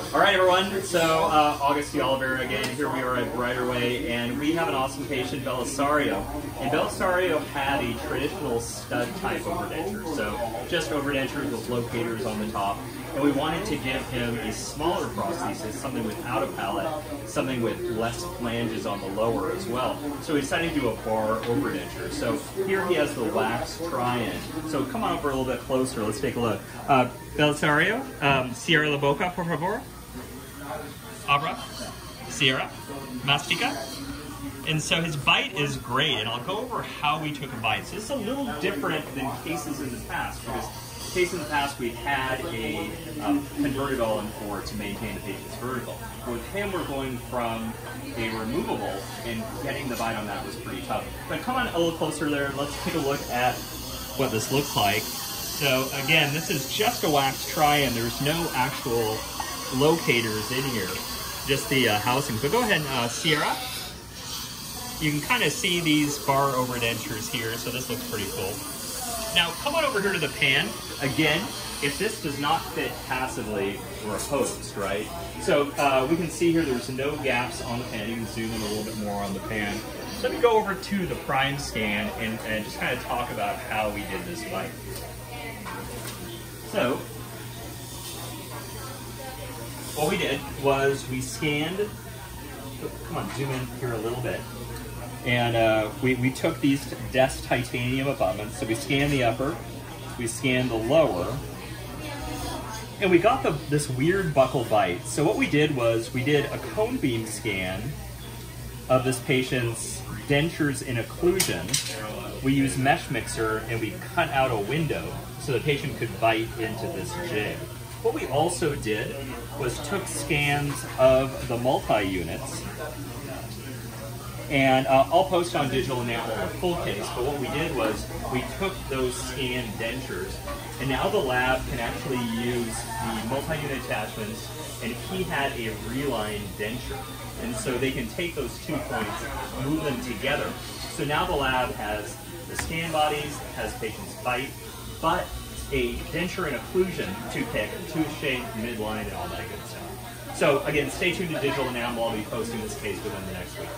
All right, everyone. So uh, August de Oliveira again. Here we are at Brighterway, and we have an awesome patient, Belisario. And Belisario had a traditional stud type overdenture, so just overdentures with locators on the top. And we wanted to give him a smaller prosthesis, something without a palate, something with less flanges on the lower as well. So we decided to do a bar overdenture. So here he has the wax try-in. So come on over a little bit closer. Let's take a look. Uh, Belisario, um, cierra la boca, por favor. Abra, Sierra, Mastica. And so his bite is great, and I'll go over how we took a bite. So this is a little different than cases in the past, because case in the past we had a um, converted All-on-4 to maintain the patient's vertical. With him, we're going from a removable, and getting the bite on that was pretty tough. But come on a little closer there, and let's take a look at what this looks like. So again, this is just a wax try, and There's no actual locators in here, just the uh, housing. So go ahead, uh, Sierra. You can kind of see these bar overdentures here, so this looks pretty cool. Now, come on over here to the pan. Again, if this does not fit passively, we're opposed, right? So uh, we can see here there's no gaps on the pan. You can zoom in a little bit more on the pan. Let me go over to the Primescan and, and just kind of talk about how we did this bite. So, what we did was we scanned, come on, zoom in here a little bit. And uh, we, we took these DESS titanium abutments. So we scanned the upper, we scanned the lower, and we got the, this weird buccal bite. So what we did was we did a cone beam scan of this patient's dentures in occlusion. We used Meshmixer and we cut out a window so the patient could bite into this jig. What we also did was took scans of the multi-units and uh, I'll post on digital enamel the full case, but what we did was we took those scanned dentures, and now the lab can actually use the multi-unit attachments, and he had a reline denture. And so they can take those two points, move them together. So now the lab has the scan bodies, has patient's bite, but a denture and occlusion to pick, tooth shape, midline, and all that good stuff. So again, stay tuned to Digital Enamel. I'll be posting this case within the next week.